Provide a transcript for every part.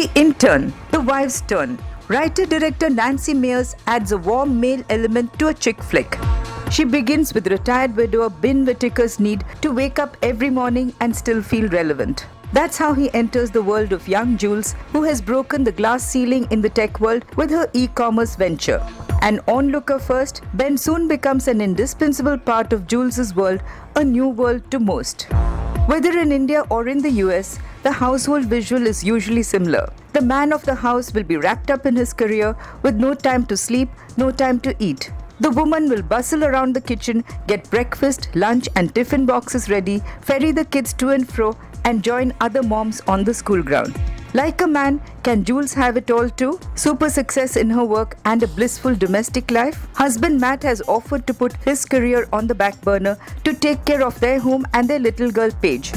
The Intern, The Wife's Turn. Writer director Nancy Meyers adds a warm male element to a chick flick. She begins with retired widower Ben Whittaker's need to wake up every morning and still feel relevant. That's how he enters the world of young Jules, who has broken the glass ceiling in the tech world with her e commerce venture. An onlooker first, Ben soon becomes an indispensable part of Jules's world, a new world to most. Whether in India or in the US, the household visual is usually similar. The man of the house will be wrapped up in his career with no time to sleep, no time to eat. The woman will bustle around the kitchen, get breakfast, lunch, and tiffin boxes ready, ferry the kids to and fro, and join other moms on the school ground. Like a man, can Jules have it all too? Super success in her work and a blissful domestic life? Husband Matt has offered to put his career on the back burner to take care of their home and their little girl Paige.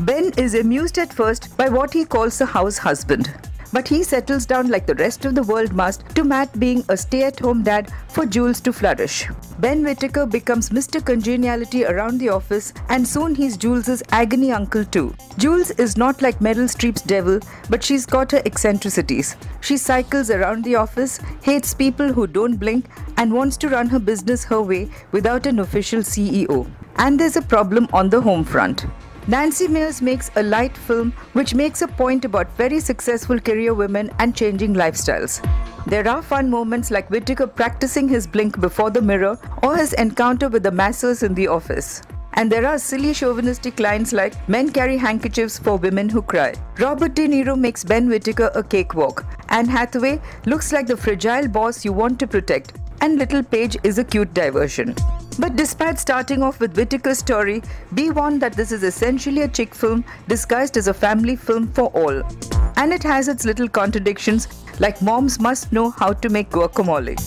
Ben is amused at first by what he calls a house husband. But he settles down like the rest of the world must to Matt being a stay at home dad for Jules to flourish. Ben Whittaker becomes Mr. Congeniality around the office, and soon he's Jules's agony uncle too. Jules is not like Meryl Streep's devil, but she's got her eccentricities. She cycles around the office, hates people who don't blink, and wants to run her business her way without an official CEO. And there's a problem on the home front. Nancy Meyers makes a light film which makes a point about very successful career women and changing lifestyles. There are fun moments like Whittaker practicing his blink before the mirror or his encounter with the masseurs in the office. And there are silly chauvinistic lines like men carry handkerchiefs for women who cry. Robert De Niro makes Ben Whittaker a cakewalk. Anne Hathaway looks like the fragile boss you want to protect. And Little Paige is a cute diversion. But despite starting off with Whittaker's story, be warned that this is essentially a chick film disguised as a family film for all. And it has its little contradictions, like moms must know how to make guacamole.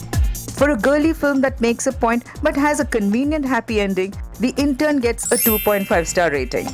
For a girly film that makes a point but has a convenient happy ending, The Intern gets a 2.5 star rating.